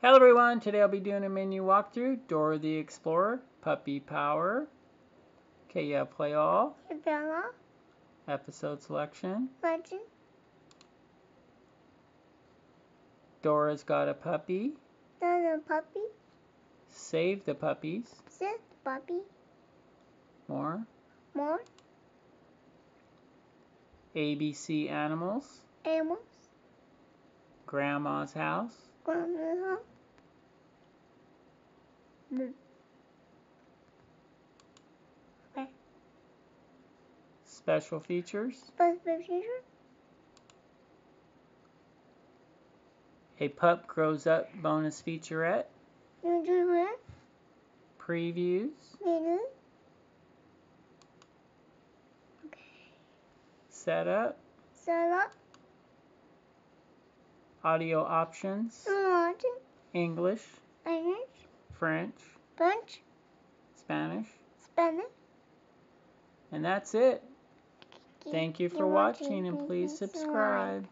Hello everyone, today I'll be doing a menu walkthrough, Dora the Explorer, Puppy Power, Okay, yeah, play all, Bella, episode selection, Legend, Dora's got a puppy, the puppy, save the puppies, Sith puppy, more, more. ABC Animals, animals, Grandma's House, grandma's house, the special features, bus future, a pup grows up bonus featurette, you do it, previews, you setup, set up, audio options, Martin, English, English, French, French, Spanish, Spanish. and that's it. Thank you for watching and please subscribe.